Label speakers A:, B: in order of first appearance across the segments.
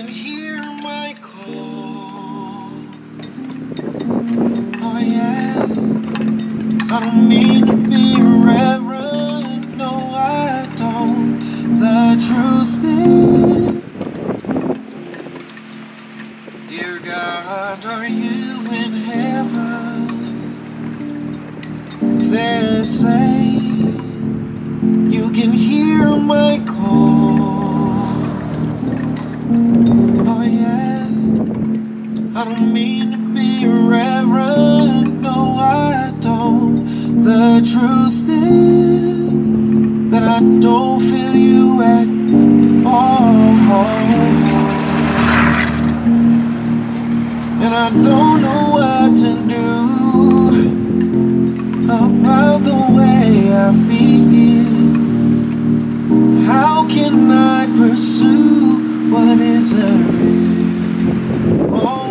A: can hear my call. Oh, yeah. I don't mean to be reverent. No, I don't. The truth is, dear God, are you in heaven? They say you can hear my call. I don't mean to be irreverent, no, I don't. The truth is that I don't feel you at all. And I don't know what to do about the way I feel. How can I pursue what isn't real? Oh,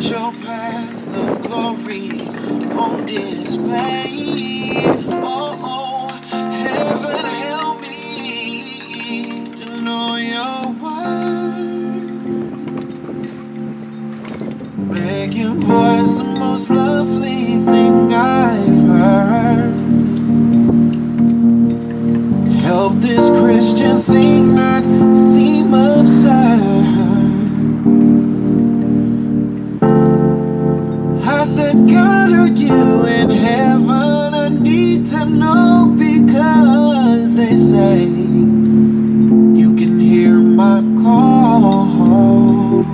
A: put your path of glory on display. Oh, oh, heaven help me to know your word. Make your need to know because they say you can hear my call.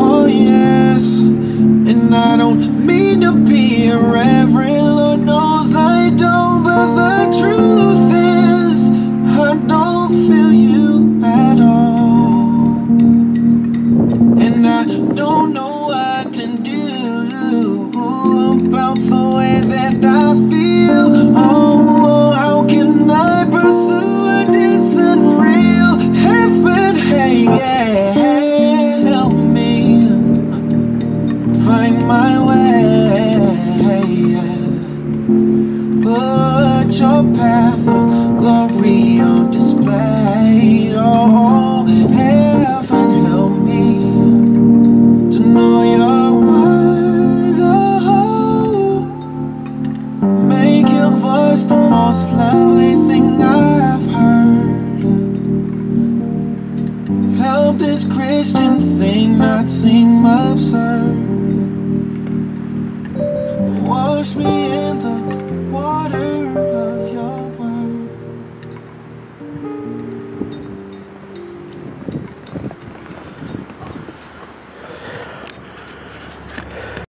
A: Oh, yes, and I don't mean to be irreverent, Lord knows I don't, but the truth Your path of glory on display. Oh, heaven help me to know your word. Oh, make your voice the most lovely thing I've heard. Help this Christian thing not seem absurd. Wash me